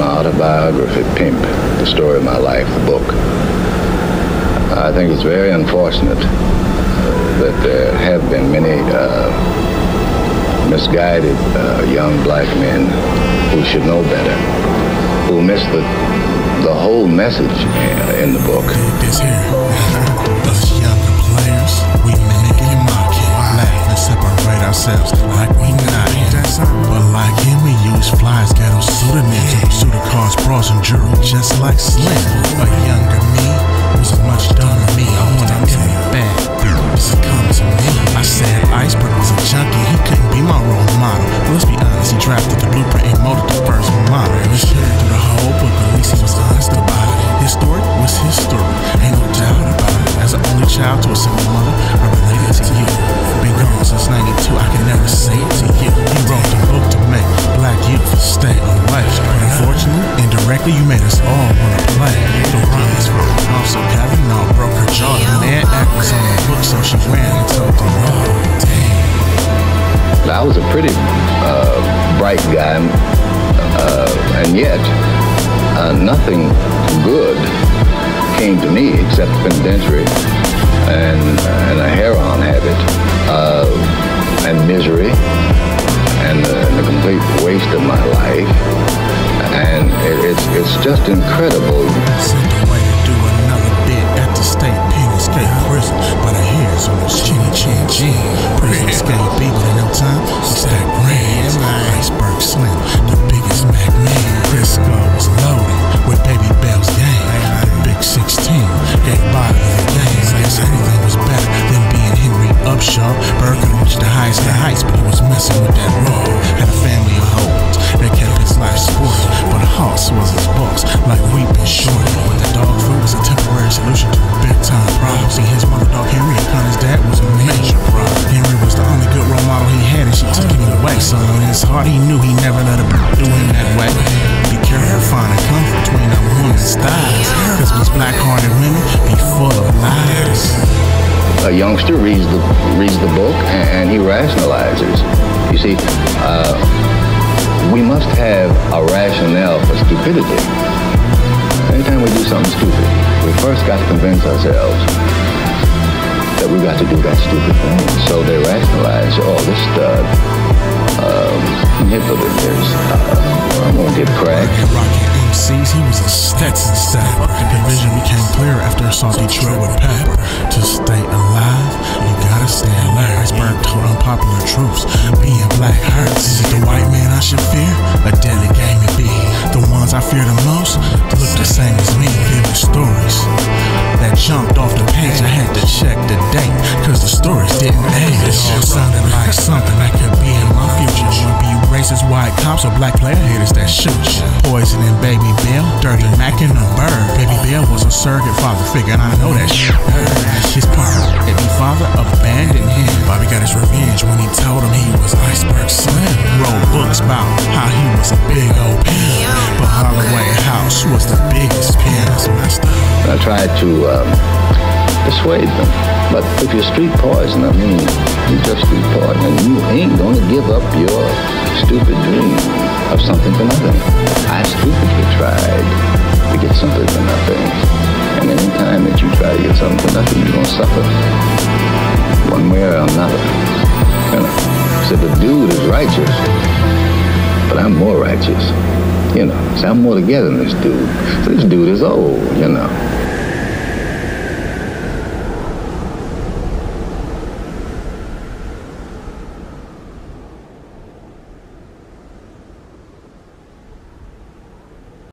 autobiography, Pimp, the story of my life, the book. I think it's very unfortunate that there have been many uh, misguided uh, young black men who should know better, who miss the, the whole message in the book. Us players, we mimic and mock it, laugh and separate ourselves like bras, just like Slim. A younger me was a much dumber me. I wanted him back. This is coming to me. I said Iceberg was a junkie, he couldn't be my indirectly, you made us all wanna play. The broke her jaw. And Ed Act was the book, so she ran the law. Damn. I was a pretty uh, bright guy, uh, and yet uh, nothing good came to me except penitentiary and, and a it's, it's just incredible. To do another bit at the state pen escape prison. But I hear it's on chinny chin chin. Prison escape people in no time. Was messing with that raw. Had a family of hoes that kept his life sporty. But Hoss was his boss, like weeping shorty. But the dog food was a temporary solution to a big time problem. See, his mother dog Henry Connor's dad was a major problem. Henry was the only good role model he had, and she took him away. So in his heart, he knew he never let her do him that way. Be careful finding comfort between a woman's thighs. Cause black hearted women be full of lies. Youngster reads the reads the book and, and he rationalizes. You see, uh, we must have a rationale for stupidity. Anytime we do something stupid, we first got to convince ourselves that we got to do that stupid thing. So they rationalize, oh, this stud, um, this, uh, I'm gonna get cracked. MCs, he was a Stetson stepper. The vision became clear after a salty trail with pepper. To stay alive, you gotta stay alert. Iceberg told unpopular truths. Being black hurts. Is it the white man I should fear? A deadly game it be. The ones I fear the most look the same as me. Were stories that jumped off the page. I had to check the date, cause the stories didn't age. It all sounded like something that could be in my future. Would be racist white cops or black player haters shoot you. Poison and Baby Bill, Dirty Mac and a bird. Baby Bill was a surrogate father figure, and I know that shit. His partner, baby father, abandoned him. Bobby got his revenge when he told him he was Iceberg Slim. Wrote books about how he was a big old pimp. But Holloway House was the biggest pimp. Messed. I tried to um, dissuade them. But if you're street poison, I mean, you're just street poison, and you ain't gonna give up your stupid dream of something for nothing. I stupidly tried to get something for nothing. And any time that you try to get something for nothing, you're gonna suffer. One way or another. You know. So the dude is righteous, but I'm more righteous. You know, so I'm more together than this dude. So this dude is old, you know.